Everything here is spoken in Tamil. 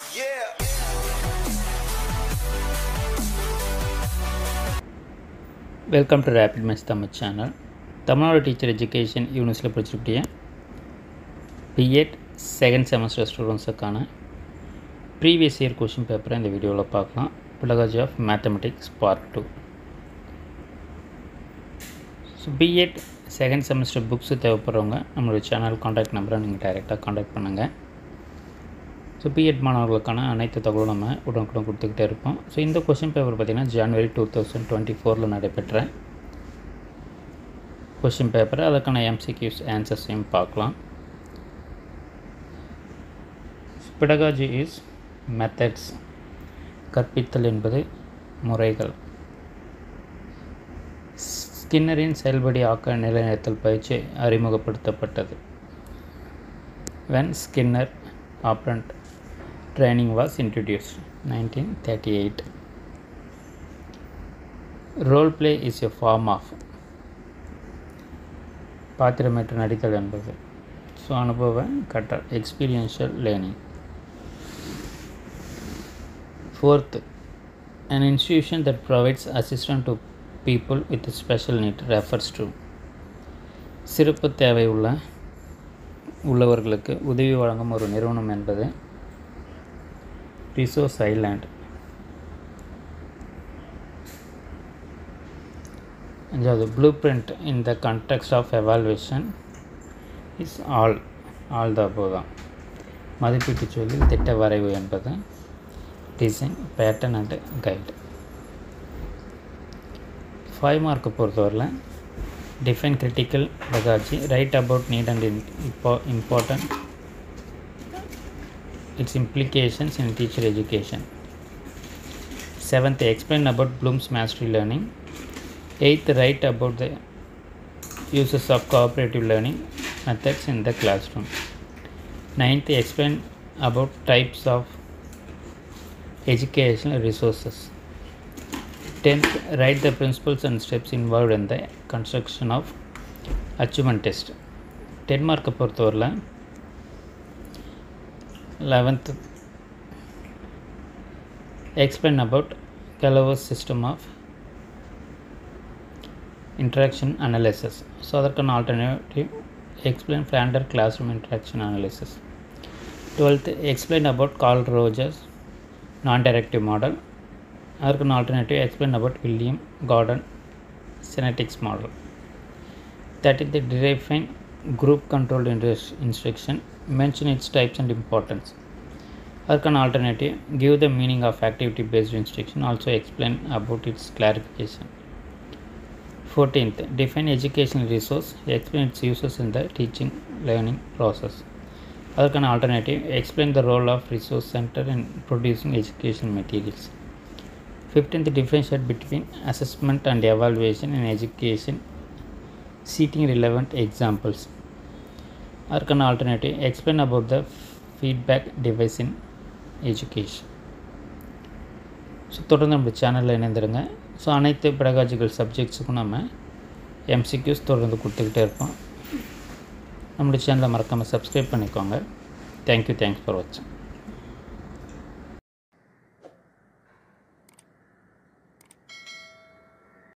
Yeah. Welcome to rapid mess Tamil channel Tamil Nadu teacher education யூனிவர்ஸில் படிச்சிருக்கக்கூடிய பிஎட் செகண்ட் செமஸ்டர் ஸ்டூடெண்ட்ஸுக்கான ப்ரீவியஸ் இயர் கொஷின் பேப்பரை இந்த வீடியோவில் பார்க்கலாம். பிலகாஜி of mathematics part two so B Ed second semester books தேவைப்படுறவங்க நம்மளுடைய சேனல் காண்டாக்ட் நம்பரை நீங்கள் டைரெக்டாக காண்டாக்ட் பண்ணுங்கள் ஸோ பிஎட் மாணவர்களுக்கான அனைத்து தகவலும் நம்ம உடனுக்குடன் கொடுத்துக்கிட்டே இருப்போம். ஸோ இந்த கொஷின் பேப்பர் பார்த்திங்கன்னா ஜனவரி டூ தௌசண்ட் டுவெண்ட்டி ஃபோரில் நடைபெற்ற கொஷின் பேப்பர் அதற்கான எம்சிக்யூஸ் ஆன்சர்ஸையும் பார்க்கலாம். பிடகாஜி இஸ் மெத்தட்ஸ் கற்பித்தல் என்பது முறைகள். ஸ்கின்னரின் செயல்படி ஆக்க நிலைநிறுத்தல் பயிற்சி அறிமுகப்படுத்தப்பட்டது. When Skinner operant training was introduced 1938 role play is a form of பாத்திரமேற்று நடித்தல் என்பது ஸோ அனுபவ கட்டல் experiential learning fourth an institution that provides assistant to people with special need refers refers சிறப்பு தேவை உள்ள உள்ளவர்களுக்கு உதவி வழங்கும் ஒரு நிறுவனம் என்பது பிசோஸ் ஐலாண்ட் அஞ்சாவது blueprint in the context of evaluation is all all the போதான் மதிப்பீட்டு சொல்லில் திட்ட வரைவு என்பது design pattern and guide five மார்க்கை பொறுத்தவரையில் define critical pedagogy write about need and impor important its implications in teacher education. Seventh, explain about Bloom's mastery learning. Eighth, write about the uses of cooperative learning methods in the classroom. Ninth, explain about types of educational resources. Tenth, write the principles and steps involved in the construction of achievement test. Ten மார்க்கை பொறுத்தவரையில் eleventh explain about கெலவர்ஸ் system of interaction analysis so அதற்கான alternative explain Flanders class room interaction analysis twelfth explain about Carl Rogers non directive model அதற்கான alternative explain about William Gordon synectics model thirty டிரைஃபைன் group controlled instruction mention its types and importance. Or can alternative give the meaning of activity based instruction also explain about its clarification. 14th define educational resource explain its uses in the teaching learning process. Or can alternative explain the role of resource center in producing educational materials. 15th differentiate between assessment and evaluation in education citing relevant examples. அதற்கான alternative explain about the feedback device in education so தொடர்ந்து நம்ம சேனலில் இணைந்துருங்க. ஸோ அனைத்து பெடகாஜிக்கல் சப்ஜெக்ட்ஸுக்கும் நம்ம எம்சிக்யூஸ் தொடர்ந்து கொடுத்துக்கிட்டே இருப்போம். நம்மளுடைய சேனலை மறக்காமல் சப்ஸ்கிரைப் பண்ணிக்கோங்க. தேங்க்யூ தேங்க்ஸ் ஃபார் வாட்சிங்